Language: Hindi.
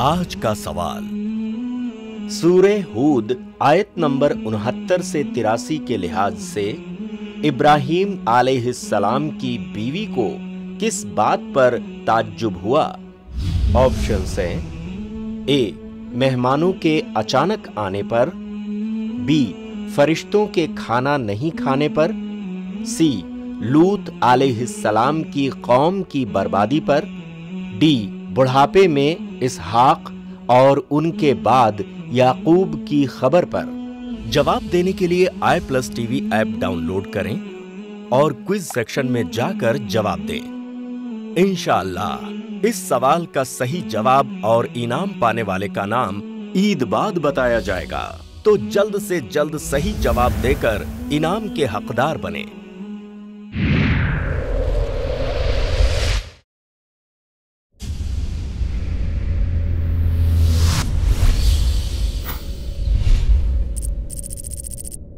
आज का सवाल। सूर्य हूद, आयत नंबर उनहत्तर से तिरासी के लिहाज से इब्राहिम आलैहिस्सलाम की बीवी को किस बात पर ताज्जुब हुआ? ऑप्शन है, ए, मेहमानों के अचानक आने पर, बी, फरिश्तों के खाना नहीं खाने पर, सी, लूत आलैहिस्सलाम की कौम की बर्बादी पर, डी बुढ़ापे में इसहाक और उनके बाद याकूब की खबर पर। जवाब देने के लिए I plus TV app download करें और क्विज सेक्शन में जाकर जवाब दें। इंशाला इस सवाल का सही जवाब और इनाम पाने वाले का नाम ईद बाद बताया जाएगा। तो जल्द से जल्द सही जवाब देकर इनाम के हकदार बने।